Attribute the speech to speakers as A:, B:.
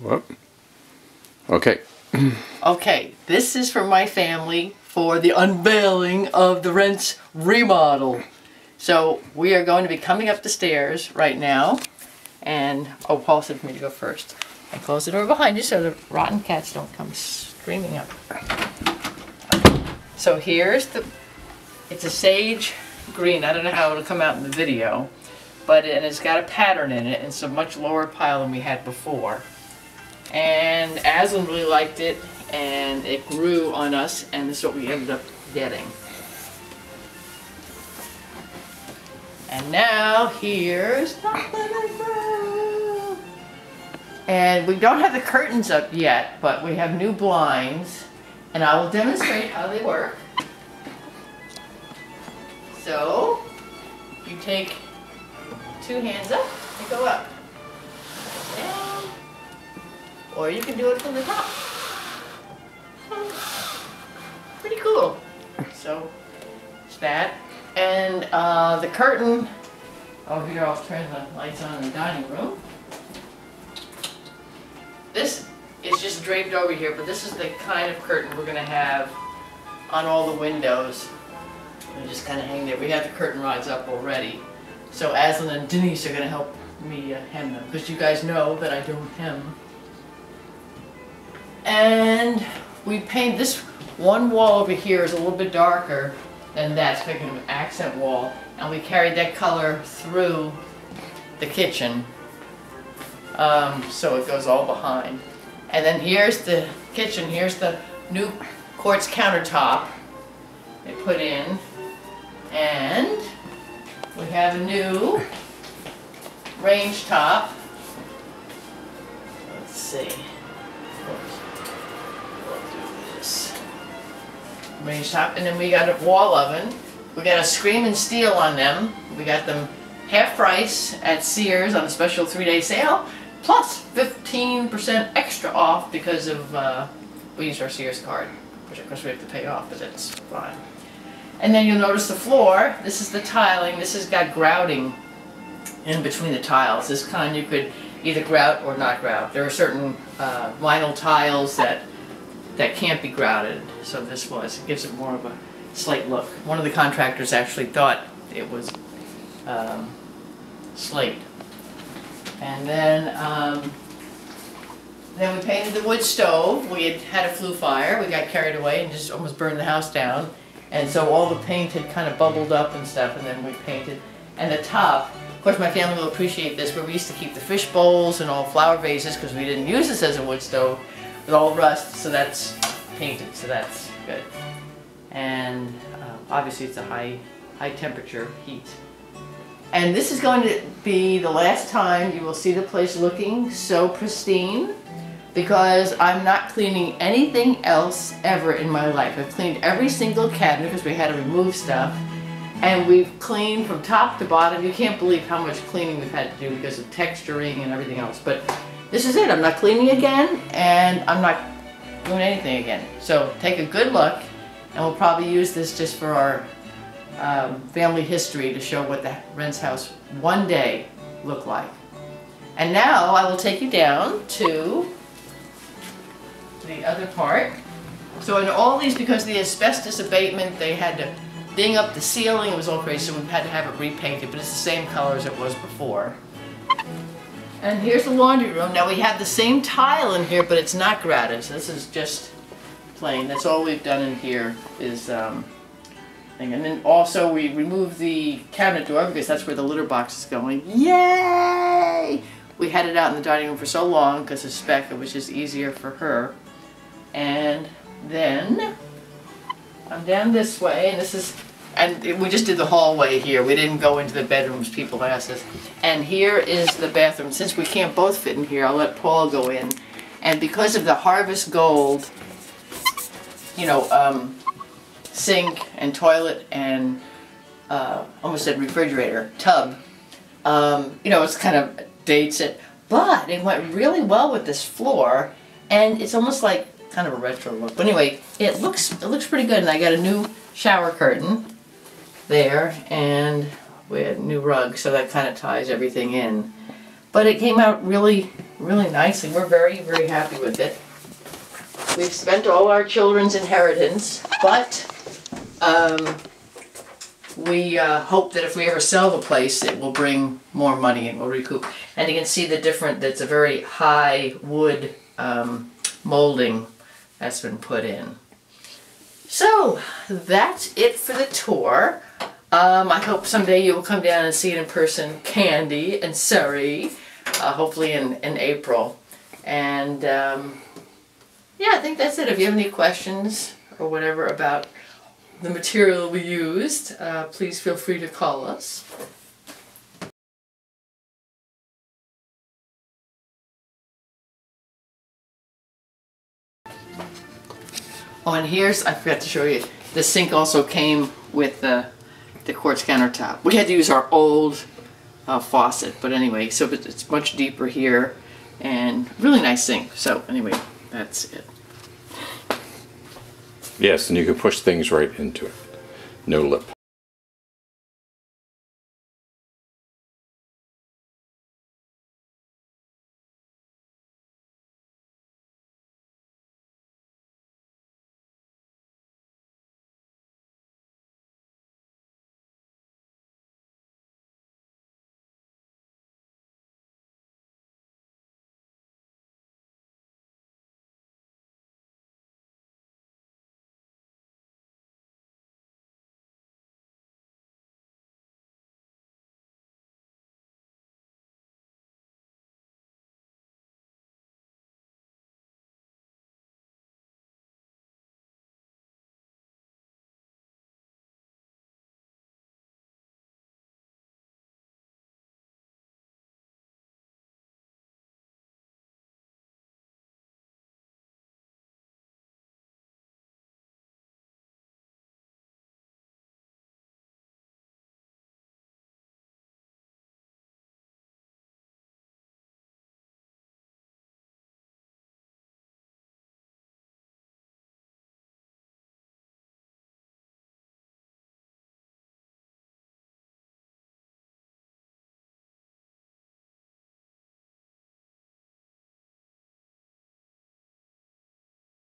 A: Whoop. Okay.
B: Okay, this is for my family for the unveiling of the Rentz remodel. So we are going to be coming up the stairs right now. And, oh, Paul said for me to go first. And close the door behind you so the rotten cats don't come screaming up. So here's the, it's a sage green. I don't know how it'll come out in the video. But it, and it's got a pattern in it. And it's a much lower pile than we had before. And Aslan really liked it. And it grew on us. And this is what we ended up getting. And now here's. And we don't have the curtains up yet, but we have new blinds. And I will demonstrate how they work. So, you take two hands up and go up. Or you can do it from the top. Pretty cool. So, it's that. And uh, the curtain, oh here I'll turn the lights on in the dining room. This is just draped over here, but this is the kind of curtain we're going to have on all the windows. They just kind of hang there. We have the curtain rods up already. So Aslan and Denise are going to help me uh, hem them, because you guys know that I don't hem. And we paint this one wall over here is a little bit darker than that, it's making an accent wall. And we carried that color through the kitchen. Um, so it goes all behind. And then here's the kitchen, here's the new quartz countertop they put in. And we have a new range top. Let's see. Range top, and then we got a wall oven. We got a screaming steel on them. We got them half price at Sears on a special three-day sale, plus 15% extra off because of uh, we used our Sears card, which of course we have to pay off, but that's fine. And then you'll notice the floor. This is the tiling. This has got grouting in between the tiles. This kind you could either grout or not grout. There are certain uh, vinyl tiles that that can't be grouted, so this was. It gives it more of a slate look. One of the contractors actually thought it was um, slate. And then um, then we painted the wood stove. We had had a flue fire. We got carried away and just almost burned the house down. And so all the paint had kind of bubbled up and stuff, and then we painted. And the top, of course my family will appreciate this, where we used to keep the fish bowls and all flower vases, because we didn't use this as a wood stove, with all rust, so that's painted, so that's good. And uh, obviously it's a high, high temperature heat. And this is going to be the last time you will see the place looking so pristine because I'm not cleaning anything else ever in my life. I've cleaned every single cabinet because we had to remove stuff. And we've cleaned from top to bottom. You can't believe how much cleaning we've had to do because of texturing and everything else. But this is it. I'm not cleaning again and I'm not doing anything again. So take a good look and we'll probably use this just for our um, family history to show what the Rentz house one day looked like. And now I will take you down to the other part. So in all these, because of the asbestos abatement, they had to ding up the ceiling. It was all crazy, so we had to have it repainted, but it's the same color as it was before. And here's the laundry room. Now we have the same tile in here, but it's not grouted. This is just plain. That's all we've done in here is um, thing. And then also we removed the cabinet door because that's where the litter box is going. Yay! We had it out in the dining room for so long because of spec, it was just easier for her. And then I'm down this way, and this is, and it, we just did the hallway here. We didn't go into the bedrooms, people asked us. And here is the bathroom. Since we can't both fit in here, I'll let Paul go in. And because of the Harvest Gold, you know, um, sink and toilet and uh, almost said refrigerator, tub, um, you know, it's kind of dates it. But it went really well with this floor, and it's almost like kind of a retro look. But anyway, it looks it looks pretty good, and I got a new shower curtain there, and we had new rug, so that kind of ties everything in. But it came out really, really nicely. We're very, very happy with it. We've spent all our children's inheritance, but um, we uh, hope that if we ever sell the place, it will bring more money and we'll recoup. And you can see the different, that's a very high wood um, molding that's been put in. So that's it for the tour. Um, I hope someday you will come down and see it in person, Candy and Surrey, uh, hopefully in, in April. And um, yeah, I think that's it. If you have any questions or whatever about the material we used, uh, please feel free to call us. Oh, and here's, I forgot to show you, the sink also came with the, the quartz countertop. We had to use our old uh, faucet, but anyway, so it's much deeper here and really nice sink. So anyway, that's it.
A: Yes, and you can push things right into it. No lip.